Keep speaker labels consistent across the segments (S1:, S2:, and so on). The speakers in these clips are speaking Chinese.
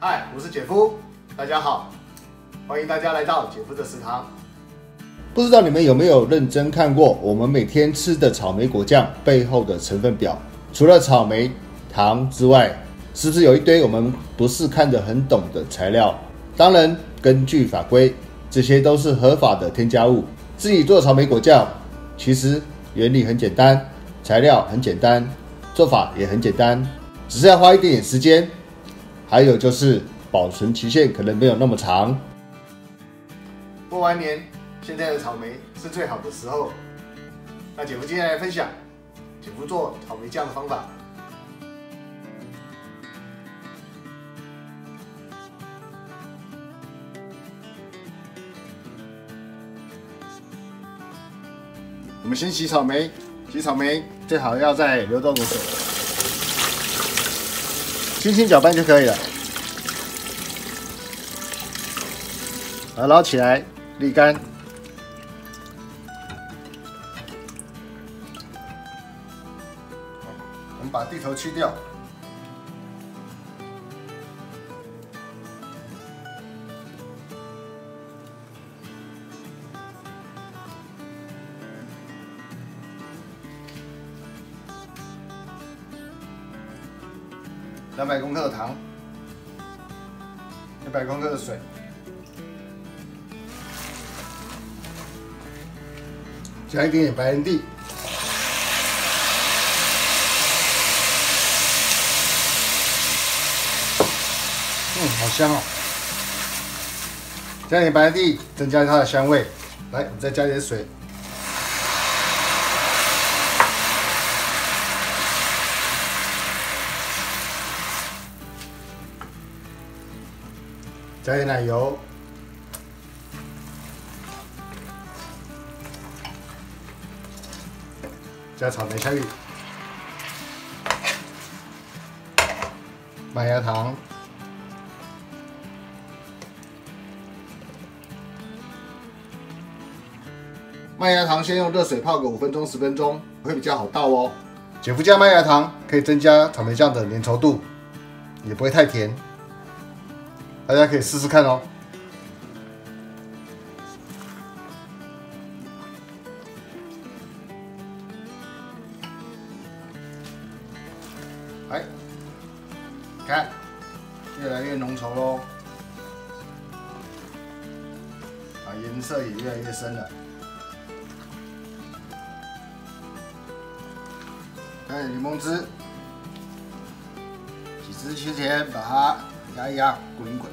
S1: 嗨，我是姐夫，大家好，欢迎大家来到姐夫的食堂。
S2: 不知道你们有没有认真看过我们每天吃的草莓果酱背后的成分表？除了草莓糖之外，是不是有一堆我们不是看得很懂的材料？当然，根据法规，这些都是合法的添加物。自己做草莓果酱，其实原理很简单，材料很简单，做法也很简单，只是要花一点点时间。还有就是保存期限可能没有那么长。
S1: 过完年，现在的草莓是最好的时候。那姐夫今天来分享姐夫做草莓酱的方法。我们先洗草莓，洗草莓最好要在流动的水。轻轻搅拌就可以了，好，捞起来沥干。我们把地头去掉。两百公克的糖，一百公克的水，加一点点白兰地，嗯，好香哦！加点白兰地，增加它的香味。来，我们再加点水。加点奶油，加草莓香芋，麦芽糖，麦芽糖先用热水泡个五分钟十分钟，会比较好倒哦。姐夫加麦芽糖可以增加草莓酱的粘稠度，也不会太甜。大家可以试试看哦。哎，看，越来越浓稠喽，啊，颜色也越来越深了。哎，柠檬汁，几支之前把它。压一压，滚一滚。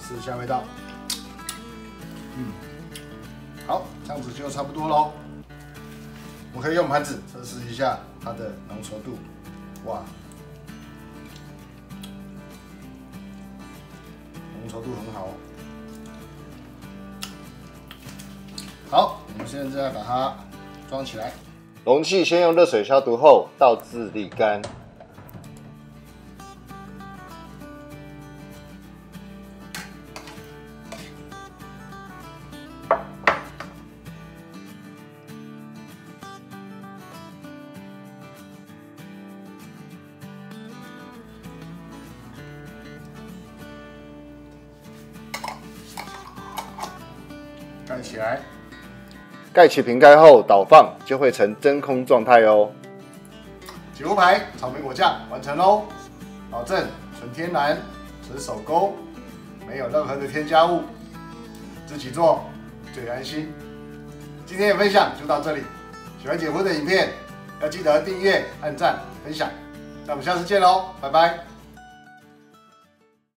S1: 试一下味道，嗯，好，这样子就差不多喽。我可以用盘子测试一下它的浓稠度，哇，浓稠度很好。好，我们现在把它装起来。
S2: 容器先用热水消毒后倒置沥干。
S1: 盖起来，
S2: 盖起瓶盖后倒放，就会成真空状态哦。
S1: 九牌草莓果酱完成喽，保证纯天然、纯手工，没有任何的添加物，自己做最安心。今天的分享就到这里，喜欢姐夫的影片要记得订阅、按赞、分享，那我们下次见喽，拜拜。